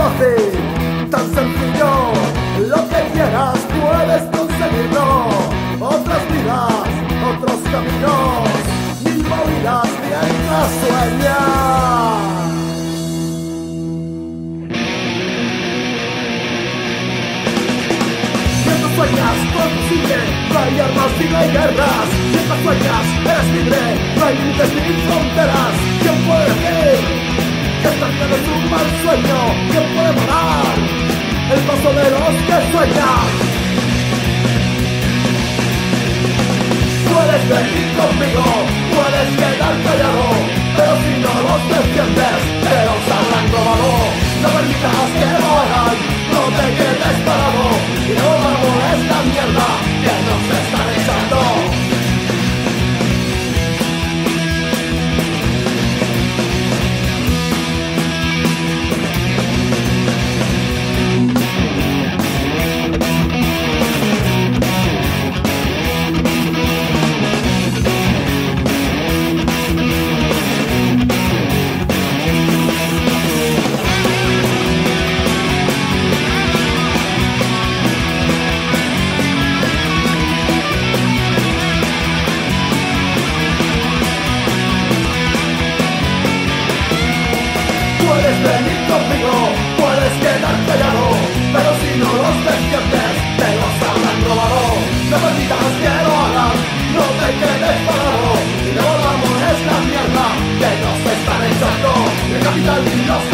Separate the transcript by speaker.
Speaker 1: fácil, tan sencillo. Lo que quieras puedes conseguirlo. Otras vidas, otros caminos, mil movidas mientras sueñas. Mientras sueñas, posible, no hay armas ni hay guerras. Mientras sueñas, eres libre, no hay límites ni fronteras. ¿Quién puede decir? De los que sueñan? Puedes venir conmigo, puedes quedar callado, pero si no los defiendes, te los habrán robado. No permitas que venir conmigo, puedes quedar callado, pero si no los despiertes, te los habrán robado. No me digas que lo hagas, no te quedes parado, y no volvamos esta mierda que nos están echando. El capital y los